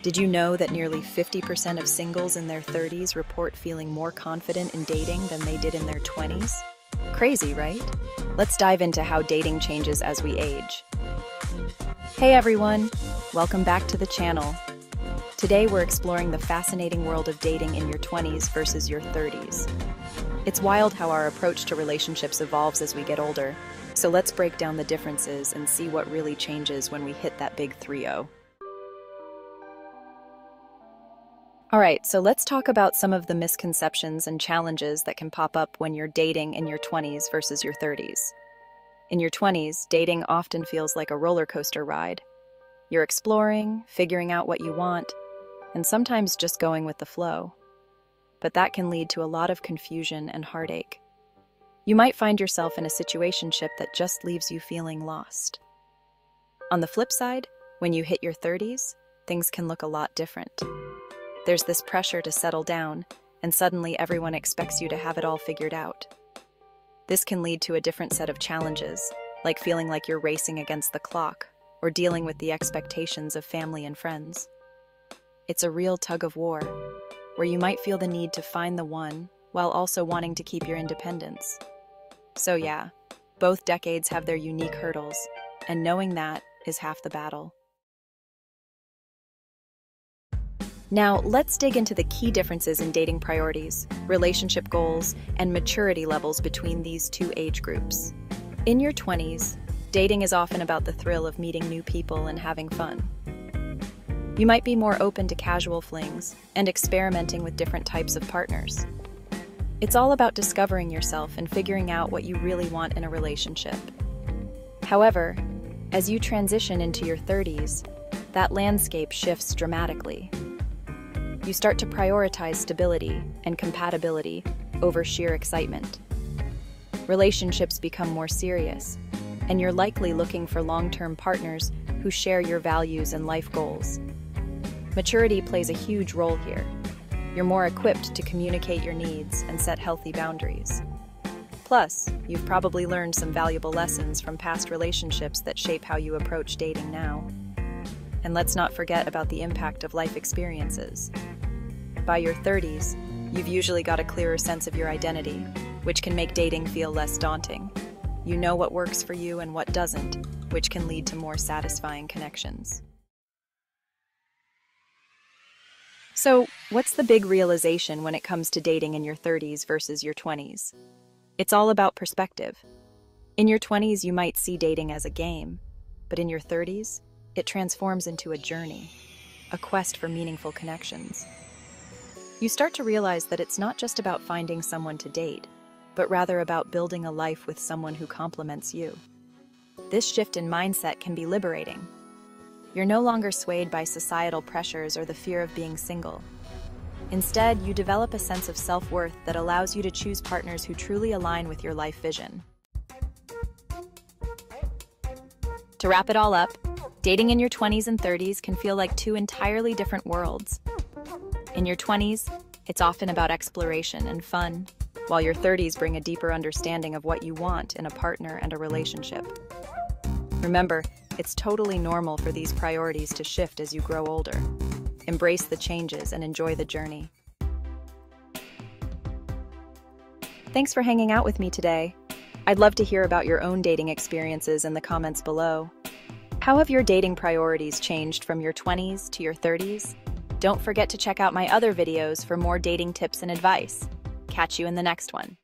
Did you know that nearly 50% of singles in their 30s report feeling more confident in dating than they did in their 20s? Crazy, right? Let's dive into how dating changes as we age. Hey everyone, welcome back to the channel. Today we're exploring the fascinating world of dating in your 20s versus your 30s. It's wild how our approach to relationships evolves as we get older, so let's break down the differences and see what really changes when we hit that big 3 0. All right, so let's talk about some of the misconceptions and challenges that can pop up when you're dating in your 20s versus your 30s. In your 20s, dating often feels like a roller coaster ride. You're exploring, figuring out what you want, and sometimes just going with the flow. But that can lead to a lot of confusion and heartache. You might find yourself in a situationship that just leaves you feeling lost. On the flip side, when you hit your 30s, things can look a lot different. There's this pressure to settle down, and suddenly everyone expects you to have it all figured out. This can lead to a different set of challenges, like feeling like you're racing against the clock or dealing with the expectations of family and friends. It's a real tug of war, where you might feel the need to find the one while also wanting to keep your independence. So, yeah, both decades have their unique hurdles, and knowing that is half the battle. Now, let's dig into the key differences in dating priorities, relationship goals, and maturity levels between these two age groups. In your 20s, dating is often about the thrill of meeting new people and having fun. You might be more open to casual flings and experimenting with different types of partners. It's all about discovering yourself and figuring out what you really want in a relationship. However, as you transition into your 30s, that landscape shifts dramatically you start to prioritize stability and compatibility over sheer excitement. Relationships become more serious, and you're likely looking for long term partners who share your values and life goals. Maturity plays a huge role here. You're more equipped to communicate your needs and set healthy boundaries. Plus, you've probably learned some valuable lessons from past relationships that shape how you approach dating now. And let's not forget about the impact of life experiences. By your 30s, you've usually got a clearer sense of your identity, which can make dating feel less daunting. You know what works for you and what doesn't, which can lead to more satisfying connections. So, what's the big realization when it comes to dating in your 30s versus your 20s? It's all about perspective. In your 20s, you might see dating as a game, but in your 30s, it transforms into a journey, a quest for meaningful connections. You start to realize that it's not just about finding someone to date, but rather about building a life with someone who complements you. This shift in mindset can be liberating. You're no longer swayed by societal pressures or the fear of being single. Instead, you develop a sense of self worth that allows you to choose partners who truly align with your life vision. To wrap it all up, dating in your 20s and 30s can feel like two entirely different worlds. In your 20s, it's often about exploration and fun, while your 30s bring a deeper understanding of what you want in a partner and a relationship. Remember, it's totally normal for these priorities to shift as you grow older. Embrace the changes and enjoy the journey. Thanks for hanging out with me today. I'd love to hear about your own dating experiences in the comments below. How have your dating priorities changed from your 20s to your 30s? Don't forget to check out my other videos for more dating tips and advice. Catch you in the next one.